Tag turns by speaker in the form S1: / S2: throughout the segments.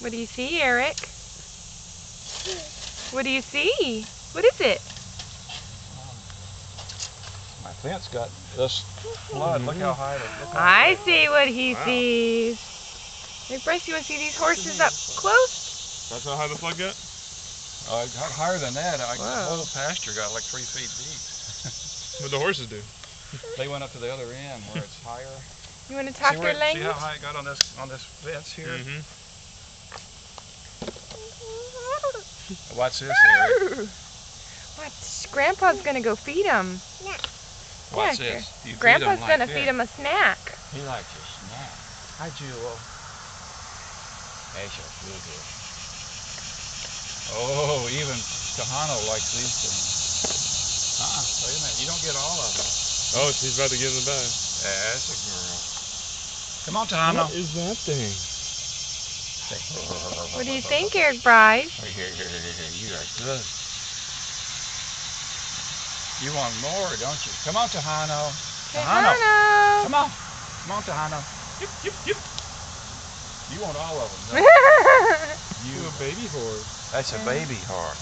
S1: What do you see, Eric? What do you see? What is it?
S2: My fence got this flood. Look how high it is. Look
S1: I
S2: high.
S1: see what he
S3: Wow.
S1: sees. Hey, Bryce, you want to see these horses up close?
S3: That's how high the flood got?
S2: Oh, it got higher than that. I, the
S1: Wow.
S2: whole pasture got like three feet deep.
S3: What the horses do?
S2: They went up to the other end where it's higher.
S1: You want to talk
S2: see,
S1: their
S2: where, see how high it got on this on this fence here?
S3: Mm-hmm.
S2: Watch this, Eric.
S1: Watch, Grandpa's gonna go feed him.
S2: Watch
S1: Yeah,
S2: this. You feed
S1: Grandpa's
S2: him like
S1: gonna
S2: this.
S1: feed him a snack.
S2: He likes a snack. Hi, Jewel. There's your food here. Oh, even Kahano likes these things. Uh-uh, wait a minute. You don't get all of them.
S3: Oh, she's about to get in the bag.
S2: That's a girl. Come on, Tahano.
S3: is that thing?
S1: What do you think, Eric Bryce?
S2: Good. You want more, don't you? Come on, Tahano.
S1: Say
S2: Tahano. Come on. Come on, Tahano. Yip, yip, yip. You want all of them. don't you?
S3: You
S2: You,
S3: a baby horse.
S2: that's a baby horse.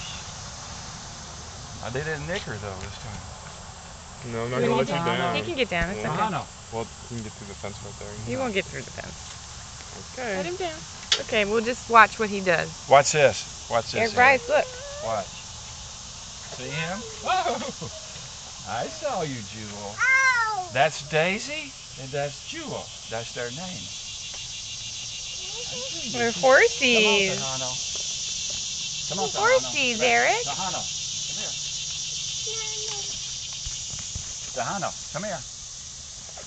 S2: I didn't nick her though this time.
S3: No, I'm not
S1: He
S3: gonna let
S1: can
S3: you
S1: get-
S3: down.
S1: He can get down. It's
S3: Yeah.
S1: okay.
S2: Tahano.
S3: Well, he can get through the fence right there.
S1: He won't get through the fence.
S3: Okay.
S1: Let him down. Okay, we'll just watch what he does.
S2: Watch this. Watch this.
S1: Eric Bryce, look.
S2: Watch. See him? Whoa! I saw you, Jewel. That's Daisy and that's Jewel. That's their name.
S1: We're
S2: Come
S1: horsies.
S2: on, Tahano. Come on, Tahano.
S1: Horsies,
S2: Come.
S1: Eric.
S2: Tahano, come here. Tahano, come here.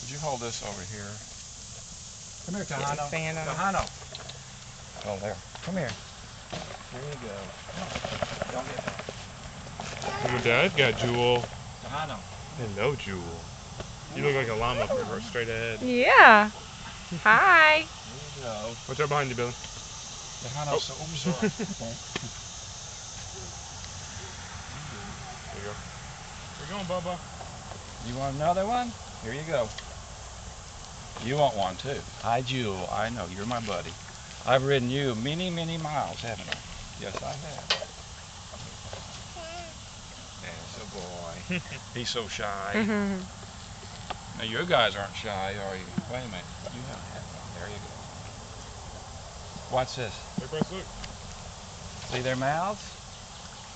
S2: Would you hold this over here? Come here,
S1: Get his
S2: Tahano.
S1: on.
S2: Tahano. Oh, there. Come here. Here you go. Come on. Don't get that.
S3: My dad got Jewel.
S2: Tahano.
S3: And no Jewel. You look like a llama for straight ahead.
S1: Yeah. Hi.
S2: What's you go.
S3: Watch out behind you, Billy.
S2: Tahano, so, oops, oh. sorry.
S3: There you go. Where you going, Bubba?
S2: You want another one? Here you go. You want one too. Hi, Jewel. I know you're my buddy. I've ridden you many, many miles, haven't I? Yes, I have. There's a boy. He's so shy.
S1: Mhm.
S2: Now you guys aren't shy, are you? Wait a minute. You haven't had one. There you go. Watch this.
S3: Bryce, look.
S2: See their mouths?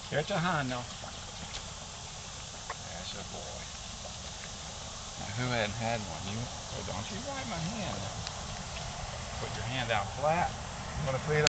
S2: Here's a now. That's a boy. Now, who hadn't had one? You? Oh, don't you wipe my hand. Put your hand out flat. You want to feed